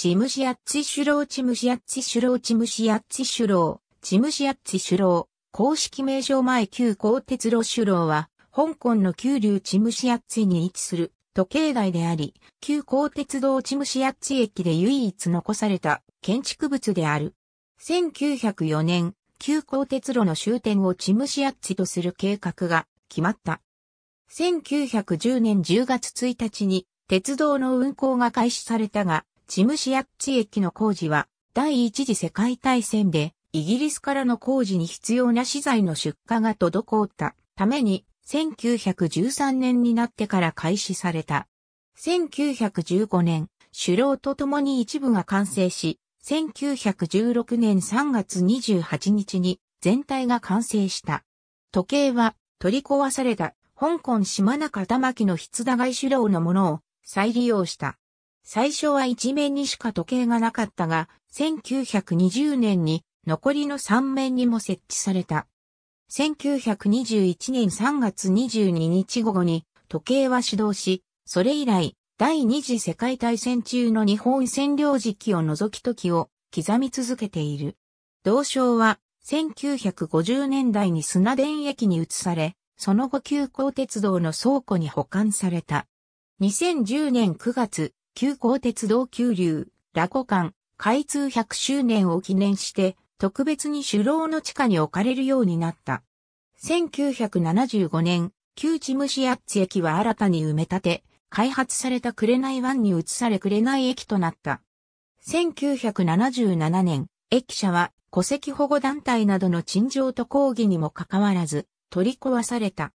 チムシアッツィシュローチムシアッツィシュローチムシアッツィシュロー、チムシアッツィシュロー、公式名称前旧高鉄路シュローは、香港の旧流チムシアッツィに位置する時計台であり、旧高鉄道チムシアッツィ駅で唯一残された建築物である。1904年、旧高鉄路の終点をチムシアッツィとする計画が決まった。1910年10月1日に鉄道の運行が開始されたが、チムシアッツィ駅の工事は第一次世界大戦でイギリスからの工事に必要な資材の出荷が滞ったために1913年になってから開始された。1915年、首郎と共に一部が完成し、1916年3月28日に全体が完成した。時計は取り壊された香港島中玉木の筆高い首郎のものを再利用した。最初は一面にしか時計がなかったが、1920年に残りの3面にも設置された。1921年3月22日午後に時計は始動し、それ以来、第二次世界大戦中の日本占領時期を除き時を刻み続けている。同章は1950年代に砂田駅に移され、その後急行鉄道の倉庫に保管された。2010年9月、急行鉄道急流、ラコ間、開通100周年を記念して、特別に首楼の地下に置かれるようになった。1975年、旧チムシアッツ駅は新たに埋め立て、開発された紅湾に移され紅駅となった。1977年、駅舎は戸籍保護団体などの陳情と抗議にもかかわらず取り壊された。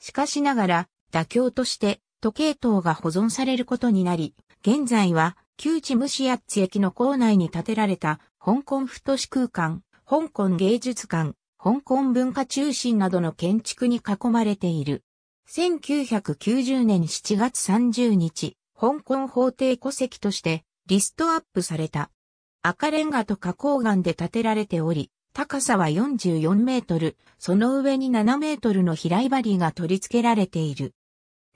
しかしながら妥協として時計塔が保存されることになり、現在は旧チムシアッツ駅の構内に建てられた香港府都市空間、香港芸術館、香港文化中心などの建築に囲まれている。1990年7月30日、香港法廷戸籍としてリストアップされた。赤レンガと花崗岩で建てられており、高さは44メートル、その上に7メートルの平井張が取り付けられている。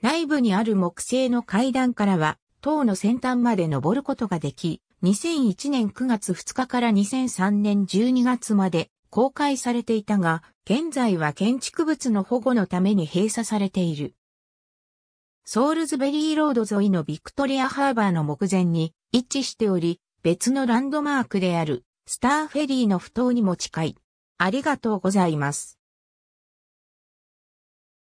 内部にある木製の階段からは、塔の先端まで登ることができ、2001年9月2日から2003年12月まで公開されていたが、現在は建築物の保護のために閉鎖されている。ソールズベリーロード沿いのビクトリアハーバーの目前に位置しており、別のランドマークであるスターフェリーの埠頭にも近い。ありがとうございます。